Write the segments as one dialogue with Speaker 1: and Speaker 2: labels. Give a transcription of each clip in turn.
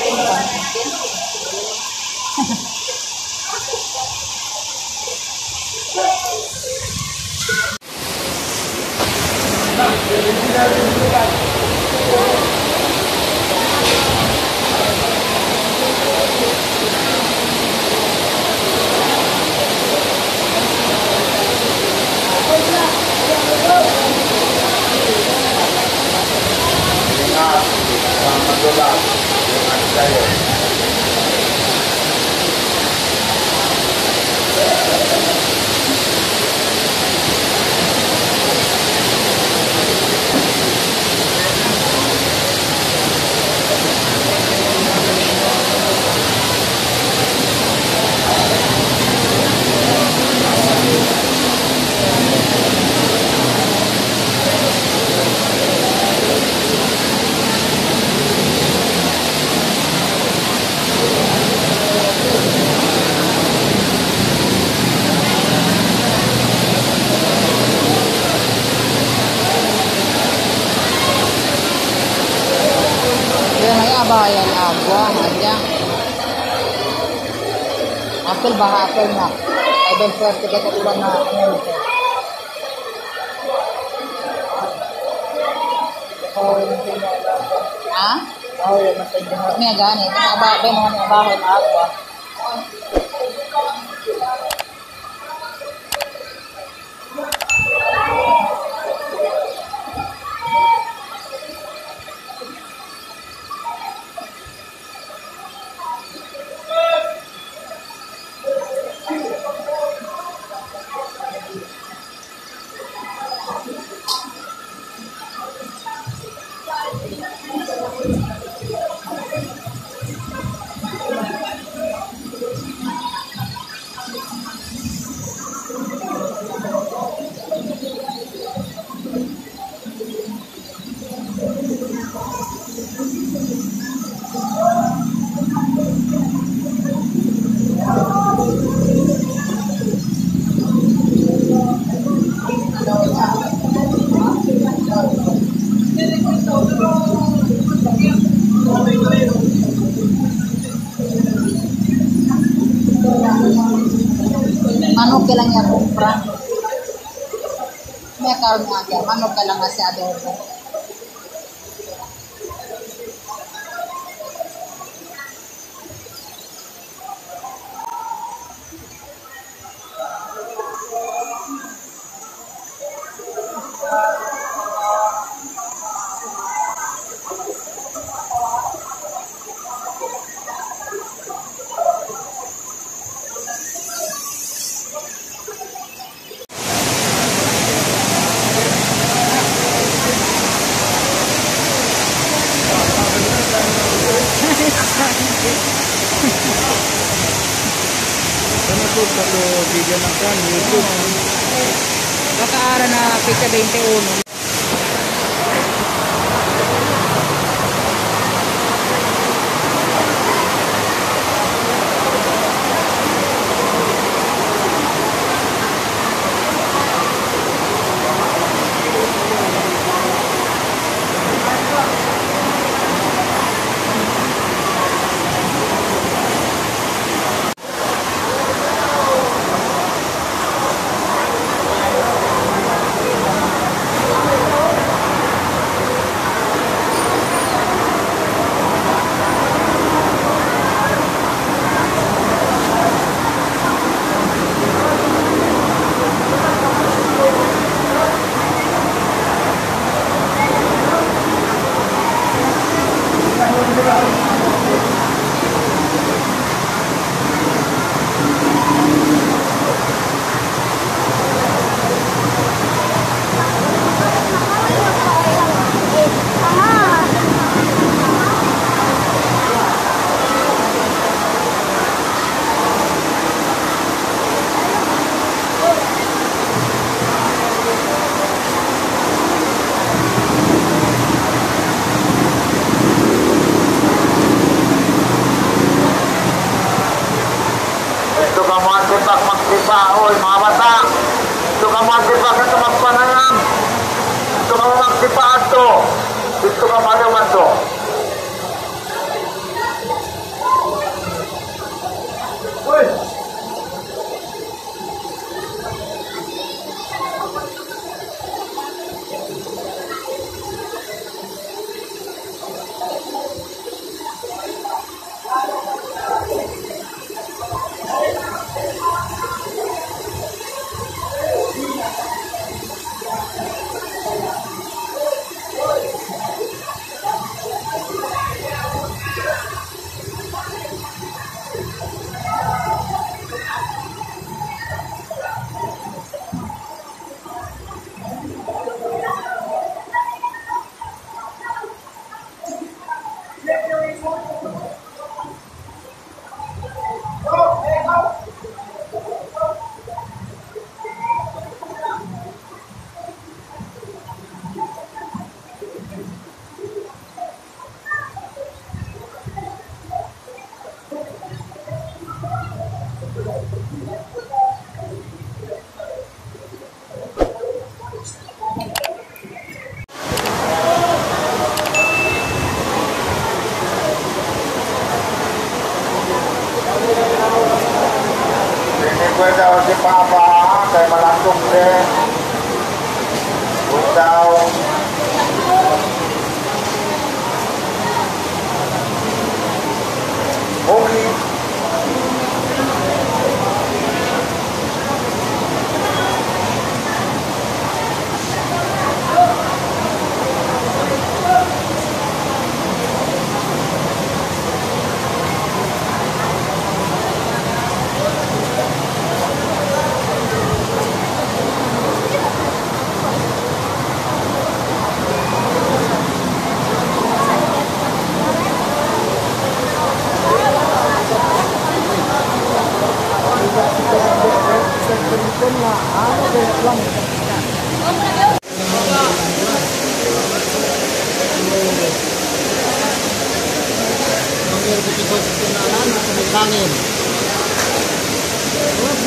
Speaker 1: Dengan. Skywalker. Abayan agwa aja. Apel bah apel na. Ay ben swerte ka ulan na. Ha?
Speaker 2: Oh, yan mas tayo.
Speaker 1: May gani. Aba ben mo na abahay na agwa. Manok ka lang niya kung prank. May karoon nga ka, manok ka lang nga
Speaker 2: si YouTube ako video ng kan YouTube.
Speaker 1: Nakaara na pika 21.
Speaker 2: と、人が丸ま
Speaker 3: る
Speaker 2: と。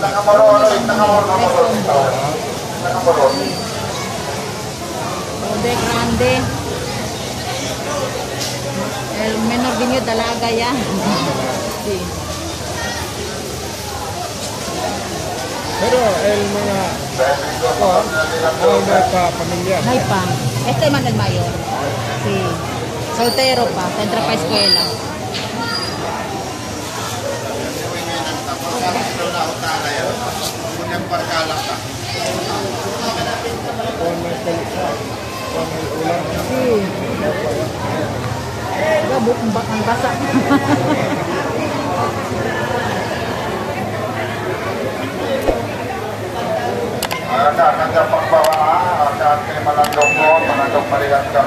Speaker 3: nakamuro, nakamuro. Nakamuro.
Speaker 1: O de grande. El menor niño dalaga yan. Sí.
Speaker 2: Pero el mga oh, ay may pa pamilya.
Speaker 1: Hay pa. Este man el mayor. Sí. Soltero pa. Entra pa eskwela.
Speaker 2: May ulam.
Speaker 1: Sí. Gabok ang ba- ang basa.
Speaker 3: Ada, ada pagbawa, ada kay malandong mo, malandong paligat ka.